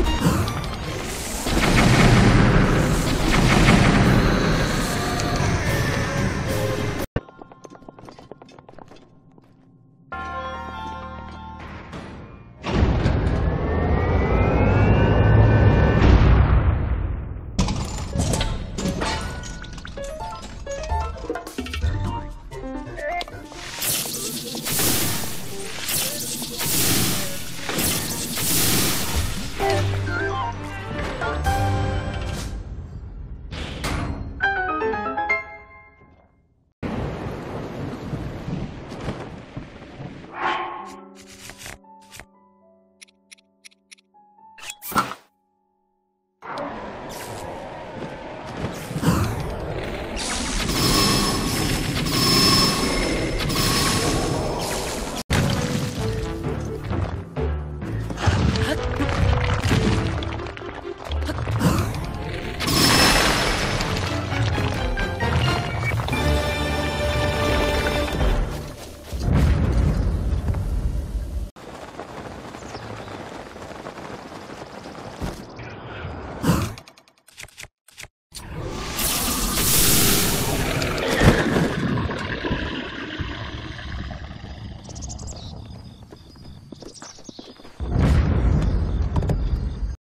Huh?